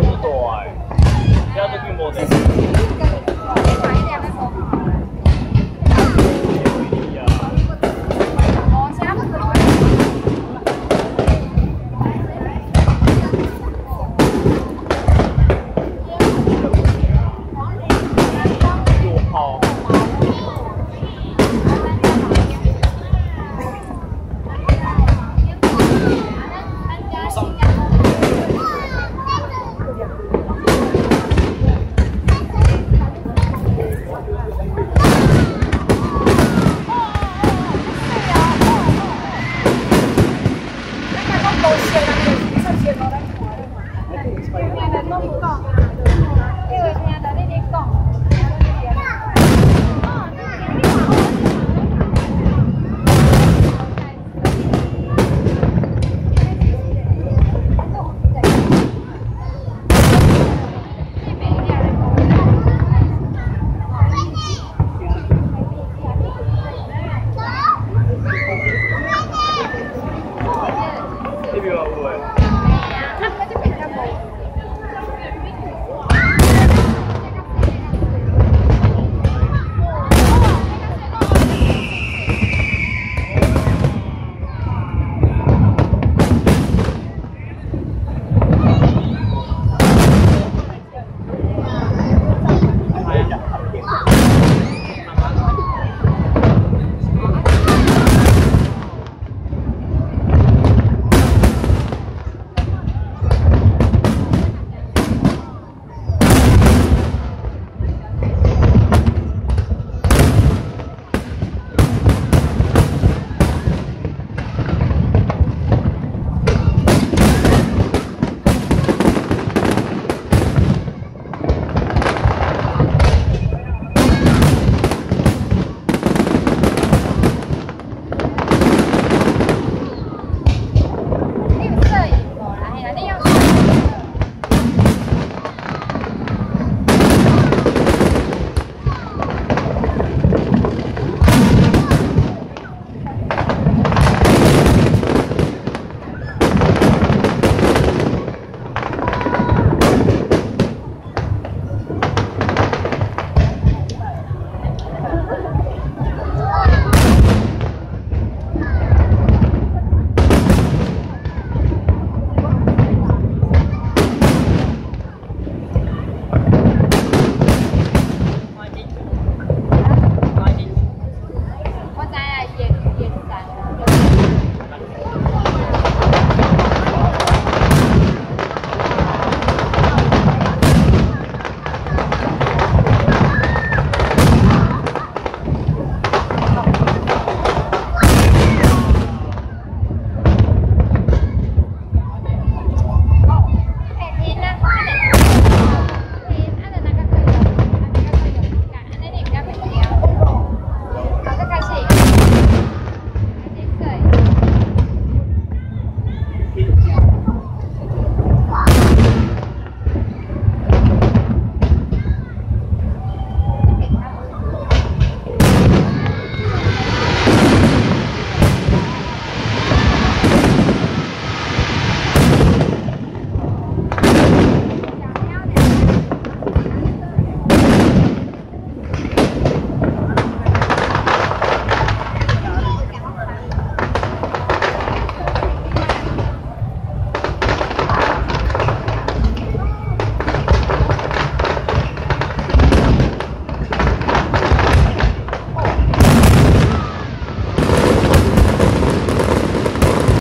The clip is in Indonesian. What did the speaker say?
不多，其他的就多。Ini ada tong, ini ada.